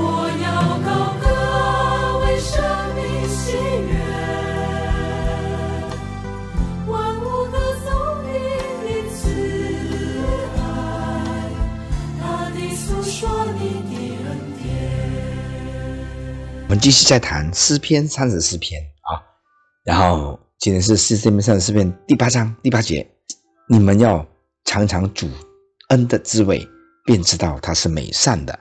我要高歌为生命喜悦，万物歌颂你的慈爱，大地诉说你的恩典。我们继续再谈诗篇三十四篇，然后今天是诗篇三十诗篇第八章第八节，你们要尝尝主恩的滋味，便知道他是美善的，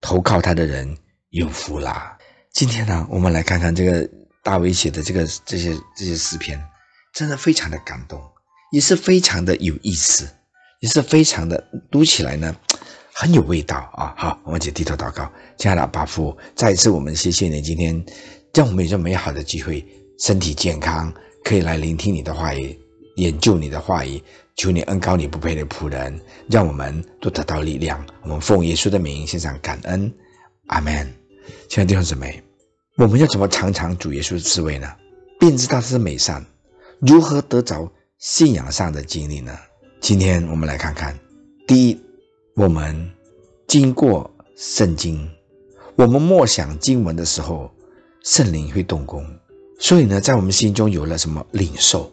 投靠他的人有福啦。今天呢，我们来看看这个大卫写的这个这些这些诗篇，真的非常的感动，也是非常的有意思，也是非常的读起来呢。很有味道啊！好，我们就低头祷告，亲爱的巴父，再一次我们谢谢你，今天让我们有这美好的机会，身体健康，可以来聆听你的话语，研究你的话语。求你恩高你不配的仆人，让我们都得到力量。我们奉耶稣的名献上感恩，阿门。亲爱的弟兄姊妹，我们要怎么尝尝主耶稣的滋味呢？便知道是美善，如何得着信仰上的经历呢？今天我们来看看，第一。我们经过圣经，我们默想经文的时候，圣灵会动工。所以呢，在我们心中有了什么领受，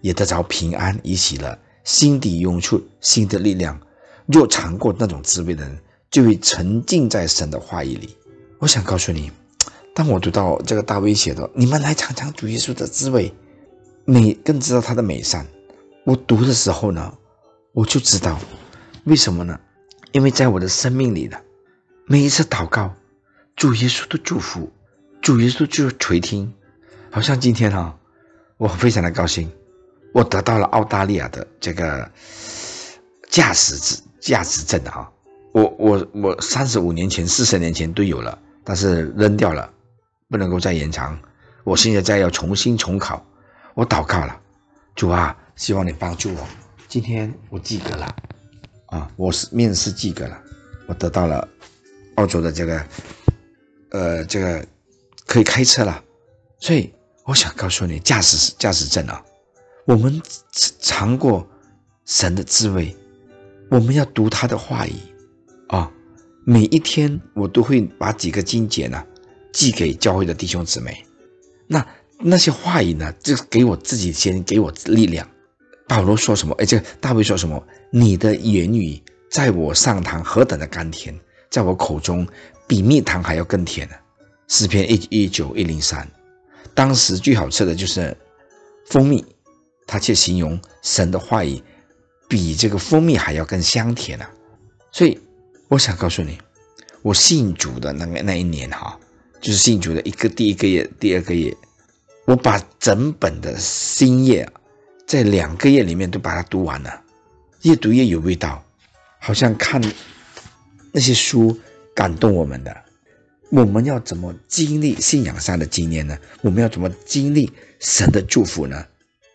也得着平安，以喜乐，心底涌出新的力量。若尝过那种滋味的人，就会沉浸在神的话语里。我想告诉你，当我读到这个大卫写的“你们来尝尝主耶稣的滋味，美更知道他的美善”，我读的时候呢，我就知道为什么呢？因为在我的生命里呢每一次祷告，主耶稣的祝福，主耶稣就垂听。好像今天哈，我非常的高兴，我得到了澳大利亚的这个驾驶执驾驶证啊！我我我三十五年前、四十年前都有了，但是扔掉了，不能够再延长。我现在再要重新重考，我祷告了，主啊，希望你帮助我。今天我及格了。啊，我是面试及格了，我得到了澳洲的这个，呃，这个可以开车了，所以我想告诉你，驾驶驾驶证啊，我们尝过神的滋味，我们要读他的话语啊，每一天我都会把几个经节呢寄给教会的弟兄姊妹，那那些话语呢，就给我自己先给我力量。保罗说什么？哎，这大卫说什么？你的言语在我上堂何等的甘甜，在我口中比蜜糖还要更甜呢。诗篇一一九一零三，当时最好吃的就是蜂蜜，他却形容神的话语比这个蜂蜜还要更香甜呢。所以我想告诉你，我信主的那个那一年哈，就是信主的一个第一个月、第二个月，我把整本的新页。在两个月里面都把它读完了，越读越有味道，好像看那些书感动我们的。我们要怎么经历信仰上的经验呢？我们要怎么经历神的祝福呢？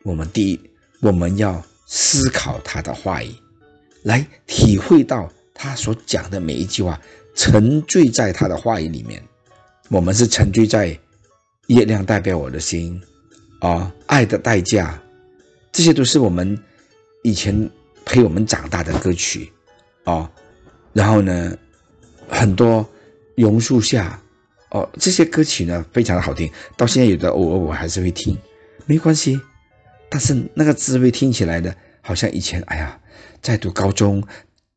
我们第一，我们要思考他的话语，来体会到他所讲的每一句话，沉醉在他的话语里面。我们是沉醉在月亮代表我的心啊，爱的代价。这些都是我们以前陪我们长大的歌曲，啊，然后呢，很多榕树下，哦，这些歌曲呢非常的好听，到现在有的偶尔我还是会听，没关系，但是那个滋味听起来的，好像以前，哎呀，在读高中，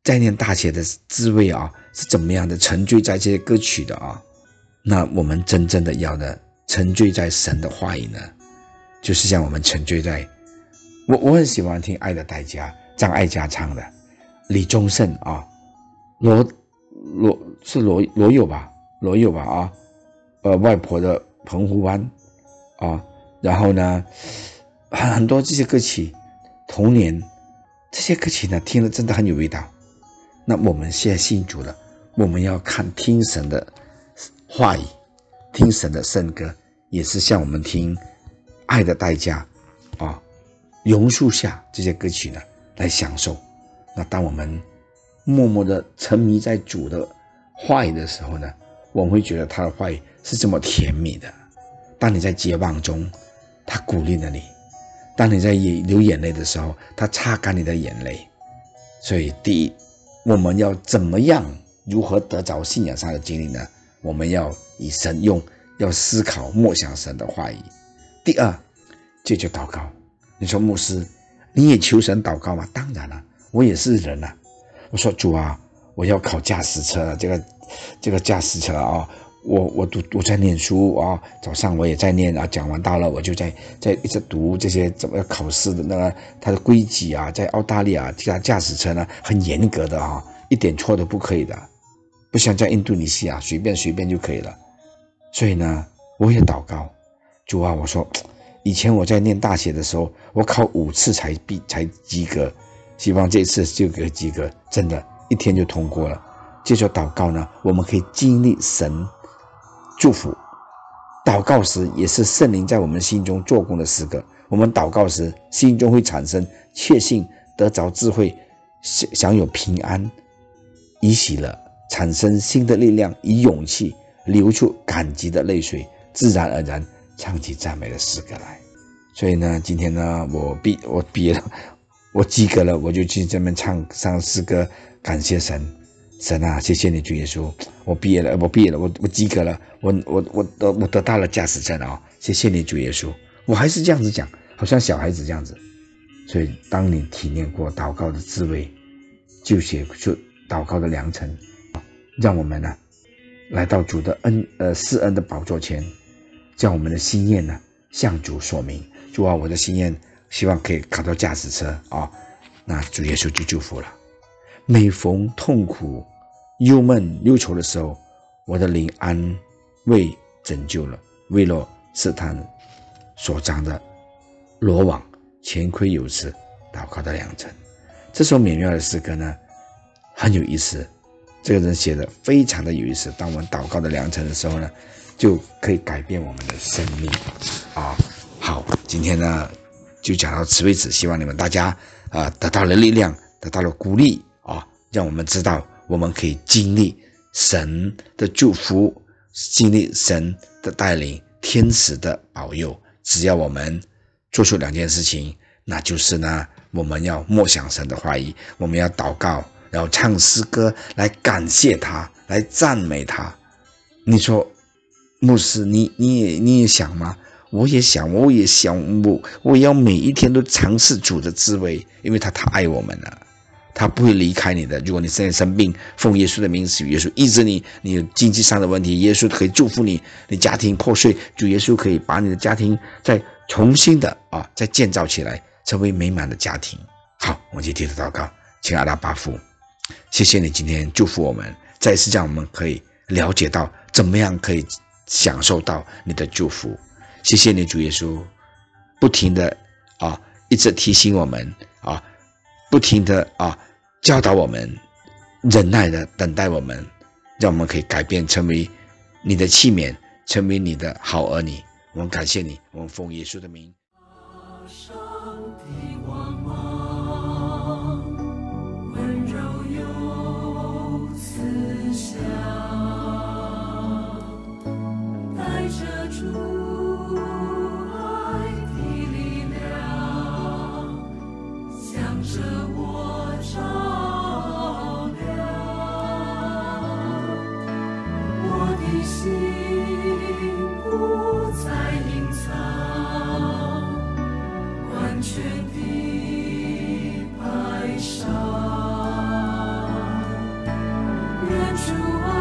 在念大学的滋味啊，是怎么样的沉醉在这些歌曲的啊？那我们真正的要的沉醉在神的话语呢，就是像我们沉醉在。我我很喜欢听《爱的代价》，张艾嘉唱的，李宗盛啊，罗罗是罗罗友吧，罗友吧啊，呃，外婆的澎湖湾啊，然后呢，很很多这些歌曲，童年这些歌曲呢，听了真的很有味道。那我们现在信主了，我们要看听神的话语，听神的圣歌，也是像我们听《爱的代价》啊。榕树下这些歌曲呢，来享受。那当我们默默的沉迷在主的话语的时候呢，我们会觉得他的话语是这么甜蜜的。当你在绝望中，他鼓励了你；当你在眼流眼泪的时候，他擦干你的眼泪。所以，第一，我们要怎么样，如何得着信仰上的经历呢？我们要以神用，要思考默想神的话语。第二，就就祷告。你说牧师，你也求神祷告吗？当然了，我也是人呐。我说主啊，我要考驾驶车，这个这个驾驶车啊。我我读我在念书啊，早上我也在念啊，讲完到了我就在在一直读这些怎么考试的那个它的规矩啊，在澳大利亚驾驾驶车呢很严格的啊，一点错都不可以的，不像在印度尼西亚随便随便就可以了。所以呢，我也祷告主啊，我说以前我在念大学的时候，我考五次才毕才及格，希望这次就给及格，真的一天就通过了。接着祷告呢，我们可以经历神。祝福，祷告时也是圣灵在我们心中做工的时刻。我们祷告时，心中会产生确信，得着智慧，享享有平安，以喜乐，产生新的力量，以勇气流出感激的泪水，自然而然唱起赞美的诗歌来。所以呢，今天呢，我毕我毕业了，我及格了，我就去这边唱唱诗歌，感谢神。神啊，谢谢你，主耶稣，我毕业了，我毕业了，我我及格了，我我我得我得到了驾驶证啊！谢谢你，主耶稣，我还是这样子讲，好像小孩子这样子。所以，当你体验过祷告的滋味，就写出祷告的良辰，让我们呢来到主的恩呃施恩的宝座前，将我们的心愿呢向主说明。主啊，我的心愿希望可以考到驾驶车啊，那主耶稣就祝福了。每逢痛苦。忧闷忧愁的时候，我的灵安慰拯救了，为了试探所长的罗网，前亏有时，祷告的良辰。这首美妙的诗歌呢，很有意思。这个人写的非常的有意思。当我们祷告的良辰的时候呢，就可以改变我们的生命啊。好，今天呢就讲到此为止。希望你们大家啊得到了力量，得到了鼓励啊，让我们知道。我们可以经历神的祝福，经历神的带领，天使的保佑。只要我们做出两件事情，那就是呢，我们要默想神的话语，我们要祷告，然后唱诗歌来感谢他，来赞美他。你说，牧师，你你也你也想吗？我也想，我也想，我我要每一天都尝试主的滋味，因为他太爱我们了。他不会离开你的。如果你现在生病，奉耶稣的名使耶稣医治你。你有经济上的问题，耶稣可以祝福你。你家庭破碎，主耶稣可以把你的家庭再重新的啊，再建造起来，成为美满的家庭。好，我们就接着祷告，请阿拉巴父，谢谢你今天祝福我们，再次让我们可以了解到怎么样可以享受到你的祝福。谢谢你，主耶稣，不停的啊，一直提醒我们啊。不停的啊，教导我们，忍耐的等待我们，让我们可以改变，成为你的器皿，成为你的好儿女。我们感谢你，我们奉耶稣的名。主啊。